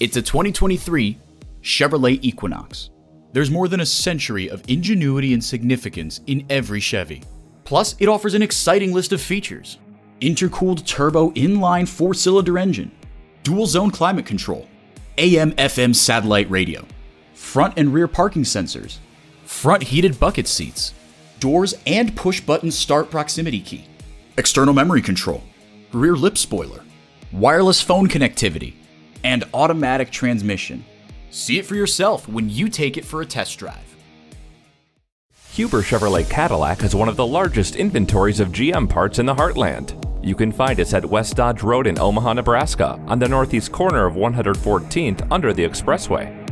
It's a 2023 Chevrolet Equinox. There's more than a century of ingenuity and significance in every Chevy. Plus, it offers an exciting list of features intercooled turbo inline four cylinder engine, dual zone climate control, AM FM satellite radio, front and rear parking sensors, front heated bucket seats, doors and push button start proximity key, external memory control, rear lip spoiler, wireless phone connectivity, and automatic transmission. See it for yourself when you take it for a test drive. Huber Chevrolet Cadillac has one of the largest inventories of GM parts in the heartland. You can find us at West Dodge Road in Omaha, Nebraska, on the northeast corner of 114th under the expressway.